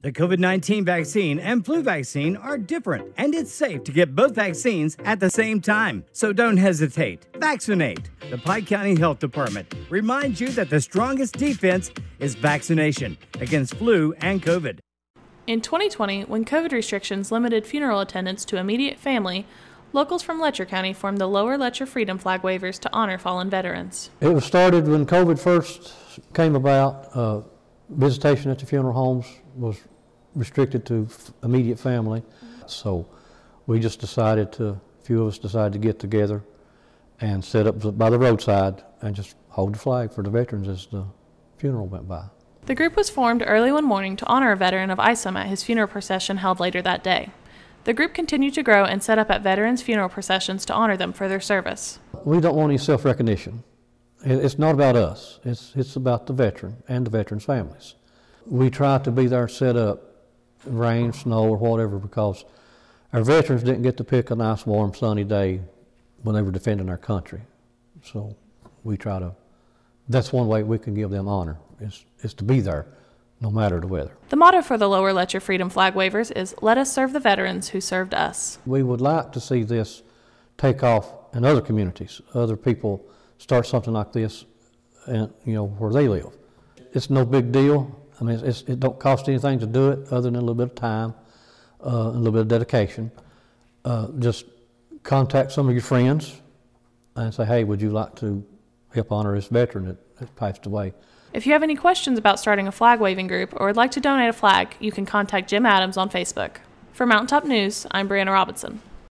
The COVID 19 vaccine and flu vaccine are different, and it's safe to get both vaccines at the same time. So don't hesitate. Vaccinate. The Pike County Health Department reminds you that the strongest defense is vaccination against flu and COVID. In 2020, when COVID restrictions limited funeral attendance to immediate family, locals from Letcher County formed the Lower Letcher Freedom Flag Wavers to honor fallen veterans. It was started when COVID first came about. Uh, visitation at the funeral homes was restricted to f- immediate family. So we just decided to, a few of us decided to get together and set up by the roadside and just hold the flag for the veterans as the funeral went by. The group was formed early one morning to honor a veteran of ISOM at his funeral procession held later that day. The group continued to grow and set up at veterans' funeral processions to honor them for their service. We don't want any self recognition. It's not about us, it's, it's about the veteran and the veterans' families. We try to be there set up, rain, snow, or whatever, because our veterans didn't get to pick a nice, warm, sunny day when they were defending our country. So we try to, that's one way we can give them honor, is, is to be there no matter the weather. The motto for the Lower Letcher Freedom Flag Wavers is Let us serve the veterans who served us. We would like to see this take off in other communities, other people start something like this, and you know where they live. It's no big deal. I mean, it's, it don't cost anything to do it other than a little bit of time, uh, a little bit of dedication. Uh, just contact some of your friends and say, hey, would you like to help honor this veteran that, that passed away? If you have any questions about starting a flag waving group or would like to donate a flag, you can contact Jim Adams on Facebook. For Mountaintop News, I'm Brianna Robinson.